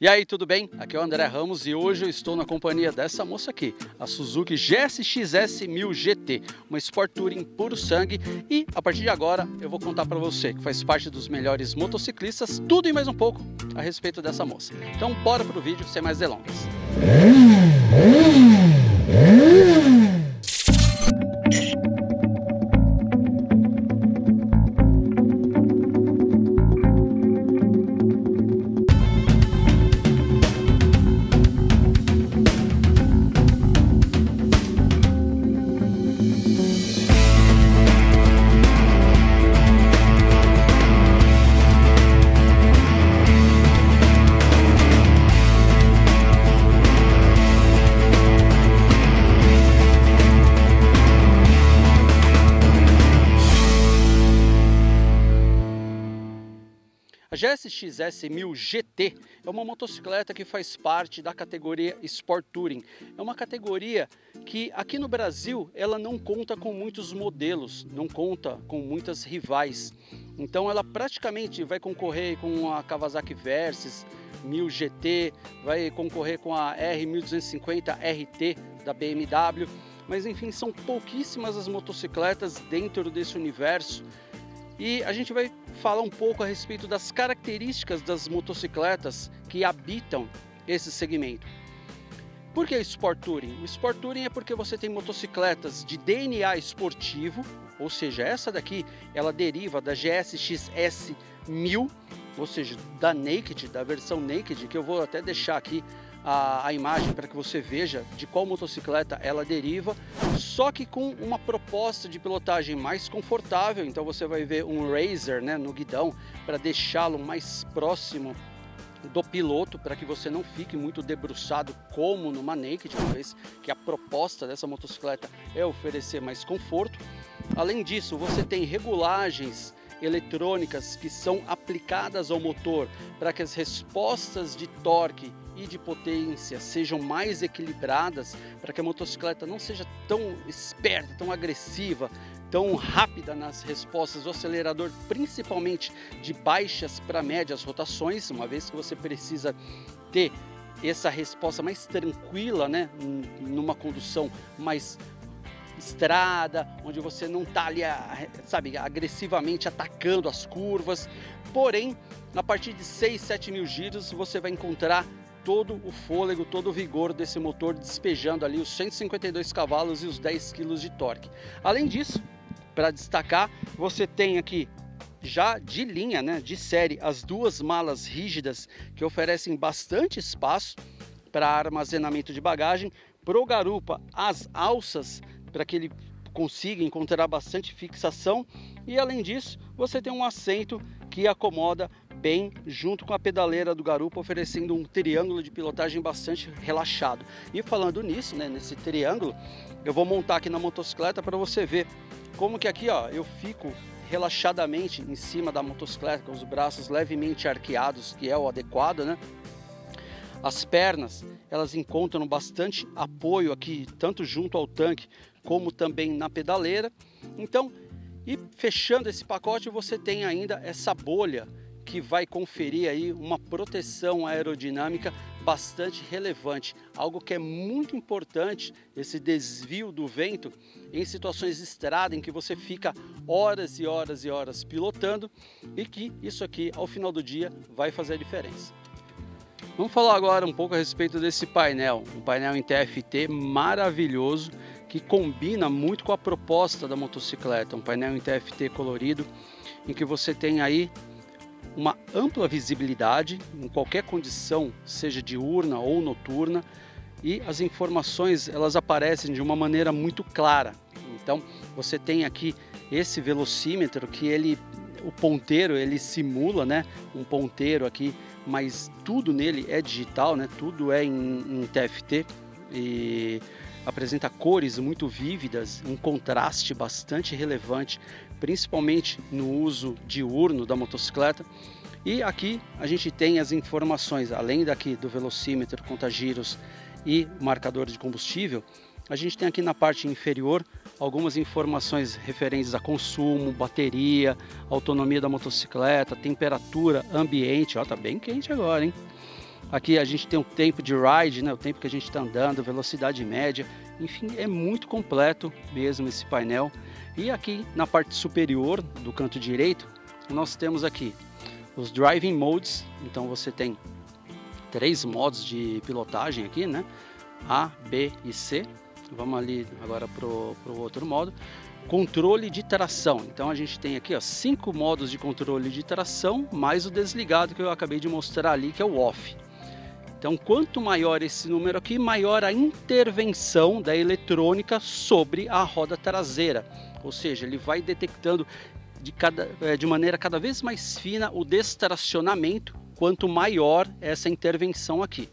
E aí, tudo bem? Aqui é o André Ramos e hoje eu estou na companhia dessa moça aqui, a Suzuki GSX-S 1000 GT, uma Sport Touring puro sangue e a partir de agora eu vou contar para você que faz parte dos melhores motociclistas, tudo e mais um pouco a respeito dessa moça. Então bora pro vídeo sem mais delongas. A GSX S1000 GT é uma motocicleta que faz parte da categoria Sport Touring. É uma categoria que aqui no Brasil ela não conta com muitos modelos, não conta com muitas rivais. Então ela praticamente vai concorrer com a Kawasaki Versys 1000 GT, vai concorrer com a R1250 RT da BMW, mas enfim, são pouquíssimas as motocicletas dentro desse universo e a gente vai falar um pouco a respeito das características das motocicletas que habitam esse segmento. Por que Sport Touring? O Sport Touring é porque você tem motocicletas de DNA esportivo, ou seja, essa daqui ela deriva da GSX S 1000, ou seja, da Naked, da versão Naked, que eu vou até deixar aqui a, a imagem para que você veja de qual motocicleta ela deriva, só que com uma proposta de pilotagem mais confortável. Então você vai ver um Razer né, no guidão para deixá-lo mais próximo do piloto para que você não fique muito debruçado como numa Naked, uma vez que a proposta dessa motocicleta é oferecer mais conforto. Além disso, você tem regulagens eletrônicas que são aplicadas ao motor para que as respostas de torque e de potência sejam mais equilibradas, para que a motocicleta não seja tão esperta, tão agressiva, tão rápida nas respostas do acelerador, principalmente de baixas para médias rotações, uma vez que você precisa ter essa resposta mais tranquila, né, numa condução mais estrada, onde você não está ali, sabe, agressivamente atacando as curvas. Porém, a partir de 6, 7 mil giros, você vai encontrar todo o fôlego, todo o vigor desse motor despejando ali os 152 cavalos e os 10 kg de torque. Além disso, para destacar, você tem aqui já de linha, né, de série, as duas malas rígidas que oferecem bastante espaço para armazenamento de bagagem. Pro garupa, as alças para que ele consiga encontrar bastante fixação e além disso, você tem um assento que acomoda bem junto com a pedaleira do garupa, oferecendo um triângulo de pilotagem bastante relaxado. E falando nisso, né, nesse triângulo, eu vou montar aqui na motocicleta para você ver como que aqui ó, eu fico relaxadamente em cima da motocicleta com os braços levemente arqueados, que é o adequado, né? As pernas, elas encontram bastante apoio aqui, tanto junto ao tanque como também na pedaleira. Então, e fechando esse pacote, você tem ainda essa bolha que vai conferir aí uma proteção aerodinâmica bastante relevante, algo que é muito importante, esse desvio do vento em situações de estrada em que você fica horas e horas e horas pilotando e que isso aqui ao final do dia vai fazer a diferença. Vamos falar agora um pouco a respeito desse painel, um painel em TFT maravilhoso que combina muito com a proposta da motocicleta, um painel em TFT colorido em que você tem aí uma ampla visibilidade em qualquer condição, seja diurna ou noturna, e as informações elas aparecem de uma maneira muito clara. Então, você tem aqui esse velocímetro que ele o ponteiro ele simula, né, um ponteiro aqui, mas tudo nele é digital, né? Tudo é em, em TFT e apresenta cores muito vívidas, um contraste bastante relevante, principalmente no uso diurno da motocicleta. E aqui a gente tem as informações, além daqui do velocímetro, contagiros e marcador de combustível, a gente tem aqui na parte inferior algumas informações referentes a consumo, bateria, autonomia da motocicleta, temperatura ambiente, ó, tá bem quente agora, hein? Aqui a gente tem o tempo de ride, né, o tempo que a gente está andando, velocidade média, enfim, é muito completo mesmo esse painel. E aqui na parte superior do canto direito, nós temos aqui os driving modes, então você tem três modos de pilotagem aqui, né? A, B e C. Vamos ali agora para o outro modo. Controle de tração. Então a gente tem aqui ó, cinco modos de controle de tração, mais o desligado que eu acabei de mostrar ali, que é o off. Então, quanto maior esse número aqui, maior a intervenção da eletrônica sobre a roda traseira. Ou seja, ele vai detectando de, cada, é, de maneira cada vez mais fina o destracionamento, quanto maior essa intervenção aqui.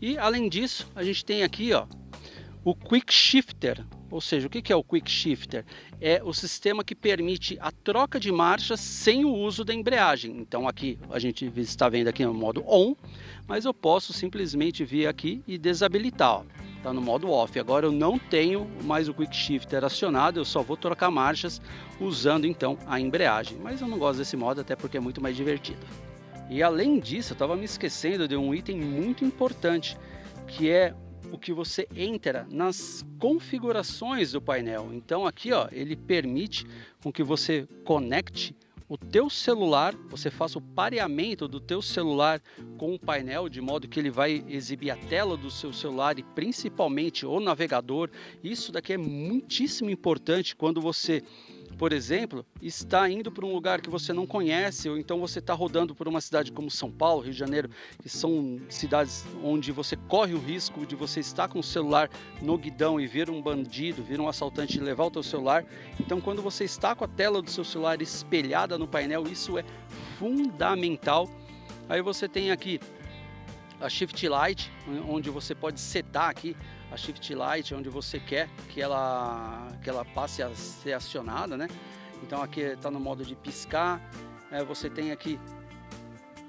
E além disso, a gente tem aqui ó, o Quick Shifter, ou seja, o que é o Quick Shifter? É o sistema que permite a troca de marchas sem o uso da embreagem. Então aqui a gente está vendo aqui no modo ON, mas eu posso simplesmente vir aqui e desabilitar. Está no modo off. Agora eu não tenho mais o Quick Shifter acionado, eu só vou trocar marchas usando então a embreagem. Mas eu não gosto desse modo até porque é muito mais divertido. E além disso, eu estava me esquecendo de um item muito importante, que é o que você entra nas configurações do painel. Então aqui, ó, ele permite com que você conecte o teu celular, você faça o pareamento do teu celular com o painel de modo que ele vai exibir a tela do seu celular e principalmente o navegador. Isso daqui é muitíssimo importante quando você por exemplo, está indo para um lugar que você não conhece, ou então você está rodando por uma cidade como São Paulo, Rio de Janeiro, que são cidades onde você corre o risco de você estar com o celular no guidão e ver um bandido, vir um assaltante e levar o teu celular. Então, quando você está com a tela do seu celular espelhada no painel, isso é fundamental. Aí você tem aqui a Shift Light, onde você pode setar aqui a Shift Light, onde você quer que ela, que ela passe a ser acionada, né? Então aqui está no modo de piscar, é, você tem aqui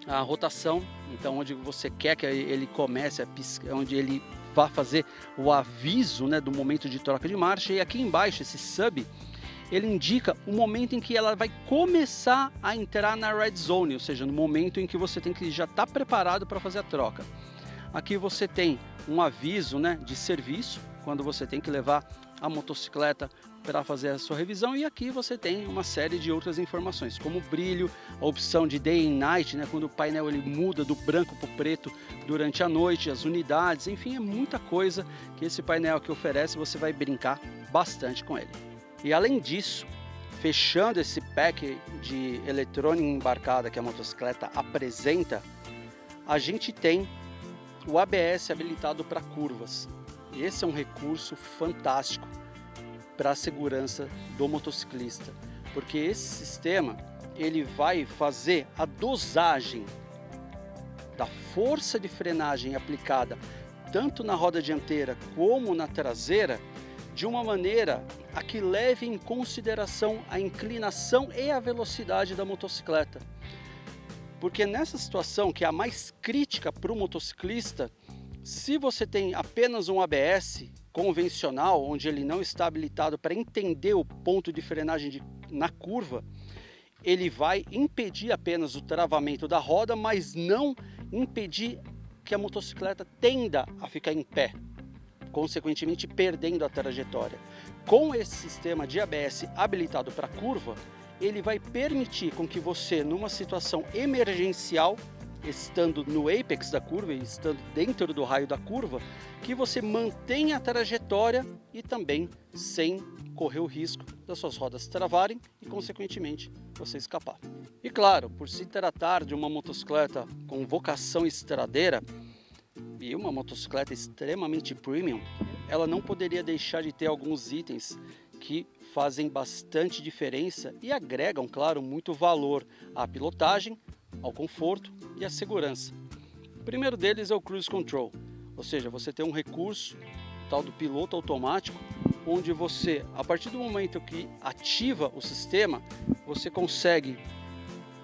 a rotação, então onde você quer que ele comece a piscar, onde ele vá fazer o aviso né, do momento de troca de marcha, e aqui embaixo, esse sub, ele indica o momento em que ela vai começar a entrar na red zone, ou seja, no momento em que você tem que já estar tá preparado para fazer a troca. Aqui você tem um aviso né, de serviço, quando você tem que levar a motocicleta para fazer a sua revisão e aqui você tem uma série de outras informações como brilho, a opção de day and night, né, quando o painel ele muda do branco para o preto durante a noite, as unidades, enfim, é muita coisa que esse painel que oferece, você vai brincar bastante com ele. E além disso, fechando esse pack de eletrônica embarcada que a motocicleta apresenta, a gente tem o ABS habilitado para curvas. Esse é um recurso fantástico para a segurança do motociclista, porque esse sistema ele vai fazer a dosagem da força de frenagem aplicada tanto na roda dianteira como na traseira de uma maneira a que leve em consideração a inclinação e a velocidade da motocicleta. Porque nessa situação, que é a mais crítica para o motociclista, se você tem apenas um ABS convencional, onde ele não está habilitado para entender o ponto de frenagem de, na curva, ele vai impedir apenas o travamento da roda, mas não impedir que a motocicleta tenda a ficar em pé, consequentemente perdendo a trajetória. Com esse sistema de ABS habilitado para curva, ele vai permitir com que você, numa situação emergencial, estando no apex da curva e estando dentro do raio da curva, que você mantenha a trajetória e também sem correr o risco das suas rodas travarem e, consequentemente, você escapar. E claro, por se tratar de uma motocicleta com vocação estradeira e uma motocicleta extremamente premium, ela não poderia deixar de ter alguns itens que fazem bastante diferença e agregam, claro, muito valor à pilotagem, ao conforto e à segurança. O primeiro deles é o Cruise Control, ou seja, você tem um recurso tal do piloto automático, onde você, a partir do momento que ativa o sistema, você consegue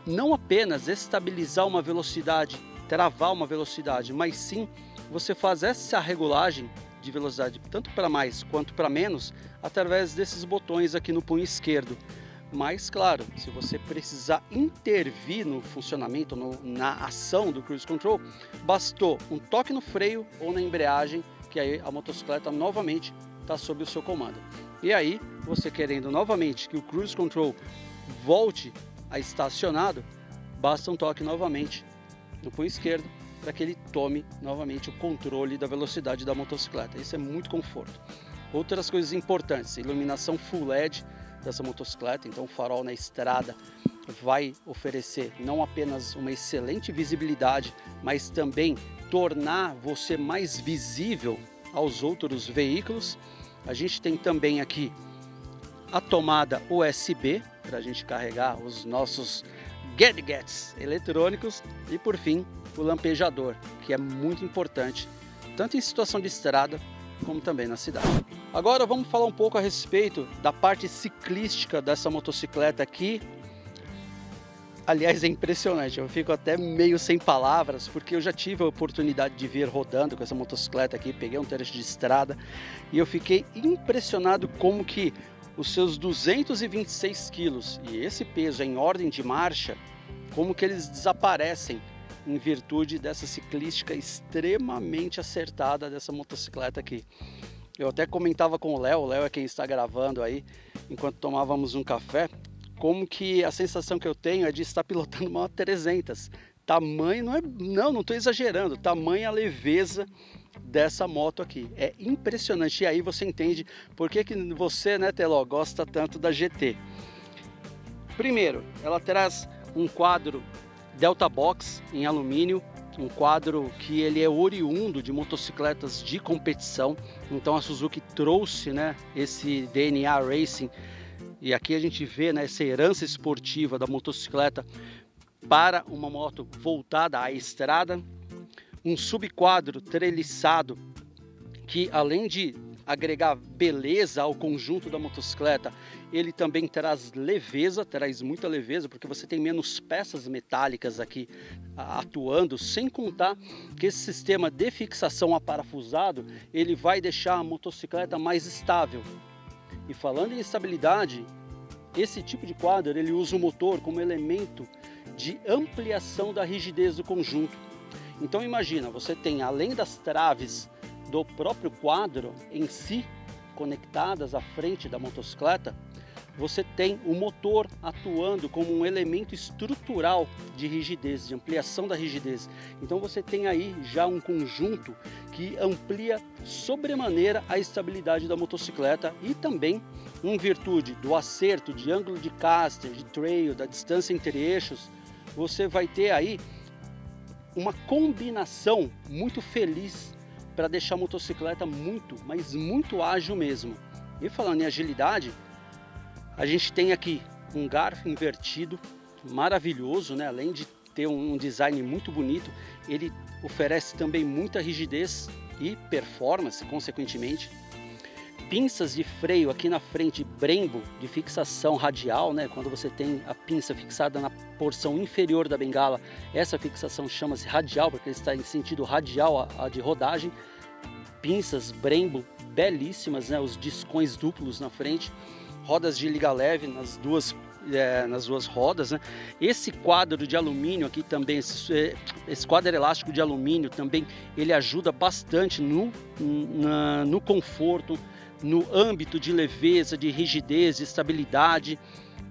não apenas estabilizar uma velocidade, travar uma velocidade, mas sim você faz essa regulagem de velocidade tanto para mais quanto para menos através desses botões aqui no punho esquerdo. Mas, claro, se você precisar intervir no funcionamento, no, na ação do cruise control, bastou um toque no freio ou na embreagem, que aí a motocicleta novamente está sob o seu comando. E aí, você querendo novamente que o cruise control volte a estacionado, basta um toque novamente no punho esquerdo para que ele tome novamente o controle da velocidade da motocicleta. Isso é muito conforto. Outras coisas importantes, iluminação full LED dessa motocicleta, então o farol na estrada vai oferecer não apenas uma excelente visibilidade, mas também tornar você mais visível aos outros veículos. A gente tem também aqui a tomada USB para a gente carregar os nossos gadgets eletrônicos e por fim o lampejador, que é muito importante tanto em situação de estrada como também na cidade. Agora vamos falar um pouco a respeito da parte ciclística dessa motocicleta aqui. Aliás, é impressionante, eu fico até meio sem palavras, porque eu já tive a oportunidade de vir rodando com essa motocicleta aqui, peguei um trecho de estrada e eu fiquei impressionado como que os seus 226 quilos e esse peso em ordem de marcha, como que eles desaparecem em virtude dessa ciclística extremamente acertada dessa motocicleta aqui. Eu até comentava com o Léo, o Léo é quem está gravando aí, enquanto tomávamos um café, como que a sensação que eu tenho é de estar pilotando uma 300. Tamanho, não é, não, não estou exagerando, tamanha leveza dessa moto aqui. É impressionante. E aí você entende por que, que você, né, Teló, gosta tanto da GT. Primeiro, ela traz um quadro Delta Box em alumínio, um quadro que ele é oriundo de motocicletas de competição. Então a Suzuki trouxe, né, esse DNA Racing e aqui a gente vê né, essa herança esportiva da motocicleta para uma moto voltada à estrada, um subquadro treliçado que além de agregar beleza ao conjunto da motocicleta, ele também traz leveza, traz muita leveza, porque você tem menos peças metálicas aqui atuando, sem contar que esse sistema de fixação aparafusado, ele vai deixar a motocicleta mais estável. E falando em estabilidade, esse tipo de quadro ele usa o motor como elemento de ampliação da rigidez do conjunto. Então imagina, você tem além das traves do próprio quadro em si, conectadas à frente da motocicleta, você tem o motor atuando como um elemento estrutural de rigidez, de ampliação da rigidez. Então você tem aí já um conjunto que amplia sobremaneira a estabilidade da motocicleta e também em virtude do acerto de ângulo de caster, de trail, da distância entre eixos, você vai ter aí uma combinação muito feliz para deixar a motocicleta muito, mas muito ágil mesmo. E falando em agilidade, a gente tem aqui um garfo invertido maravilhoso, né? além de ter um design muito bonito, ele oferece também muita rigidez e performance, consequentemente. Pinças de freio aqui na frente, Brembo, de fixação radial, né? quando você tem a pinça fixada na porção inferior da bengala, essa fixação chama-se radial, porque está em sentido radial a, a de rodagem. Pinças Brembo belíssimas, né? os discões duplos na frente, rodas de liga leve nas duas é, nas duas rodas. Né? Esse quadro de alumínio aqui também, esse, é, esse, quadro elástico de alumínio também, ele ajuda bastante no, na, no conforto, no âmbito de leveza, de rigidez, de estabilidade,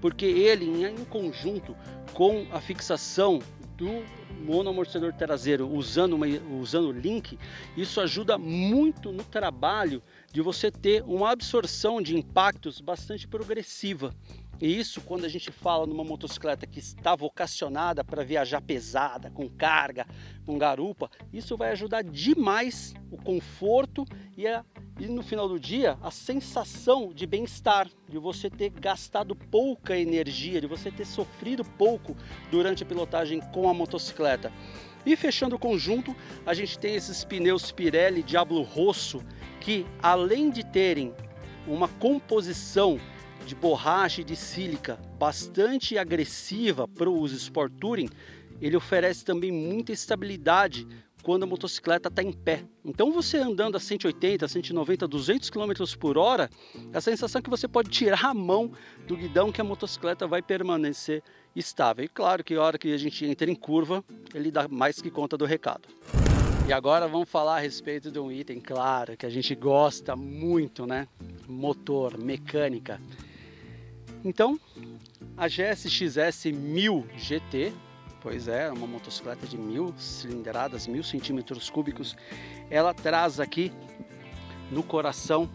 porque ele em conjunto com a fixação do monoamortecedor traseiro usando, uma, usando link, isso ajuda muito no trabalho de você ter uma absorção de impactos bastante progressiva. E isso, quando a gente fala numa motocicleta que está vocacionada para viajar pesada, com carga, com garupa, isso vai ajudar demais o conforto e, a, e no final do dia a sensação de bem-estar, de você ter gastado pouca energia, de você ter sofrido pouco durante a pilotagem com a motocicleta. E fechando o conjunto, a gente tem esses pneus Pirelli Diablo Rosso que, além de terem uma composição de borracha e de sílica bastante agressiva para o uso Sport Touring, ele oferece também muita estabilidade quando a motocicleta está em pé. Então você andando a 180, 190, 200 km por hora, a sensação é que você pode tirar a mão do guidão que a motocicleta vai permanecer estável. E claro que a hora que a gente entra em curva, ele dá mais que conta do recado. E agora vamos falar a respeito de um item, claro, que a gente gosta muito, né? Motor, mecânica. Então, a GSX-S 1000 GT, pois é, uma motocicleta de mil cilindradas, mil centímetros cúbicos, ela traz aqui no coração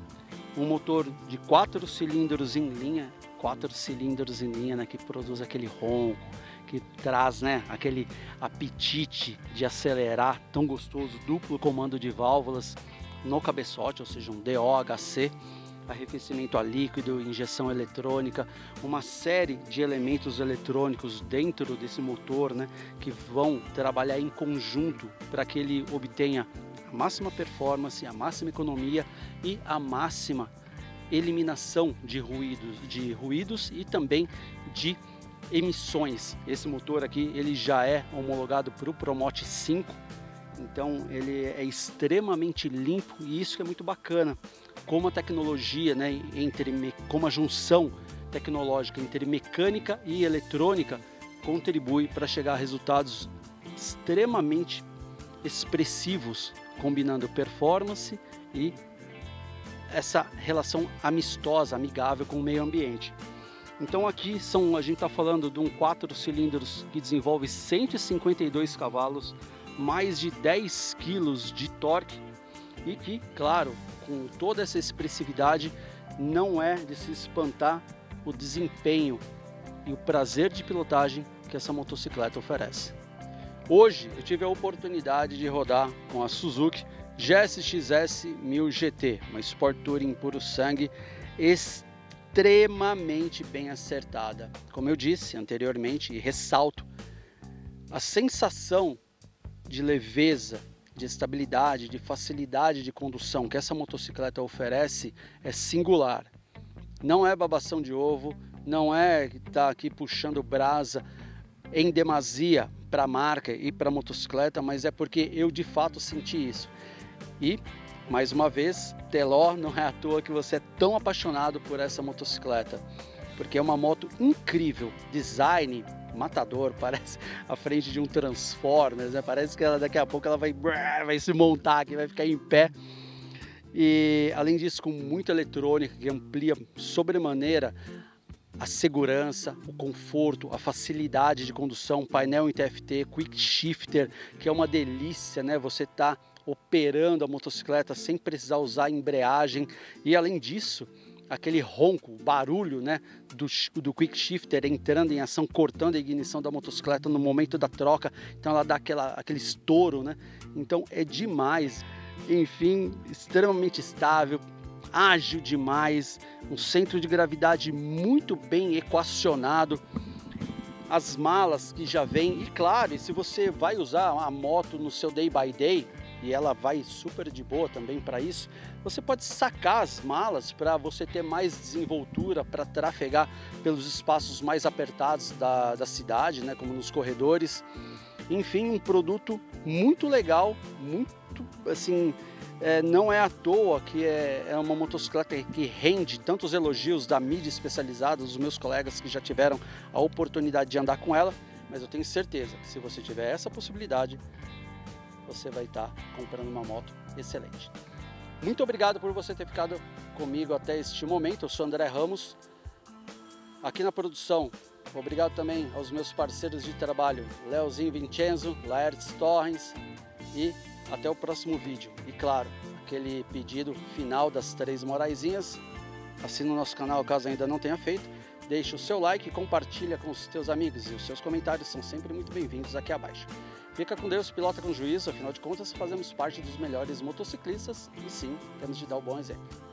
um motor de quatro cilindros em linha, quatro cilindros em linha, né, que produz aquele ronco, que traz né, aquele apetite de acelerar tão gostoso, duplo comando de válvulas no cabeçote, ou seja, um DOHC arrefecimento a líquido, injeção eletrônica, uma série de elementos eletrônicos dentro desse motor, né, que vão trabalhar em conjunto para que ele obtenha a máxima performance, a máxima economia e a máxima eliminação de ruídos, de ruídos e também de emissões. Esse motor aqui ele já é homologado para o Promote 5, então ele é extremamente limpo e isso é muito bacana como a tecnologia, né, entre como a junção tecnológica entre mecânica e eletrônica contribui para chegar a resultados extremamente expressivos, combinando performance e essa relação amistosa, amigável com o meio ambiente. Então aqui são, a gente está falando de um 4 cilindros que desenvolve 152 cavalos, mais de 10 quilos de torque e que, claro, com toda essa expressividade, não é de se espantar o desempenho e o prazer de pilotagem que essa motocicleta oferece. Hoje eu tive a oportunidade de rodar com a Suzuki GSX-S 1000 GT, uma Sport Touring puro sangue extremamente bem acertada. Como eu disse anteriormente e ressalto, a sensação de leveza de estabilidade, de facilidade de condução que essa motocicleta oferece é singular. Não é babação de ovo, não é estar tá aqui puxando brasa em demasia para a marca e para a motocicleta, mas é porque eu de fato senti isso. E, mais uma vez, Teló, não é à toa que você é tão apaixonado por essa motocicleta, porque é uma moto incrível, design, matador, parece a frente de um Transformers, né? Parece que ela, daqui a pouco ela vai, vai se montar aqui, vai ficar em pé. E além disso, com muita eletrônica que amplia sobremaneira a segurança, o conforto, a facilidade de condução, painel em TFT, quick shifter, que é uma delícia, né? Você tá operando a motocicleta sem precisar usar embreagem e além disso, aquele ronco, barulho né, do, do quick shifter entrando em ação, cortando a ignição da motocicleta no momento da troca, então ela dá aquela, aquele estouro, né? Então é demais, enfim, extremamente estável, ágil demais, um centro de gravidade muito bem equacionado, as malas que já vêm, e claro, se você vai usar a moto no seu day by day, e ela vai super de boa também para isso, você pode sacar as malas para você ter mais desenvoltura para trafegar pelos espaços mais apertados da, da cidade, né, como nos corredores. Enfim, um produto muito legal, muito assim, é, não é à toa que é, é, uma motocicleta que rende tantos elogios da mídia especializada, dos meus colegas que já tiveram a oportunidade de andar com ela, mas eu tenho certeza que se você tiver essa possibilidade, você vai estar comprando uma moto excelente. Muito obrigado por você ter ficado comigo até este momento. Eu sou André Ramos, aqui na produção. Obrigado também aos meus parceiros de trabalho, Leozinho Vincenzo, Laertes Torres e até o próximo vídeo. E claro, aquele pedido final das três moraizinhas. Assina o nosso canal caso ainda não tenha feito. Deixe o seu like e compartilha com os seus amigos. E os seus comentários são sempre muito bem-vindos aqui abaixo. Fica com Deus, pilota com juízo, afinal de contas fazemos parte dos melhores motociclistas e sim, temos de dar o bom exemplo.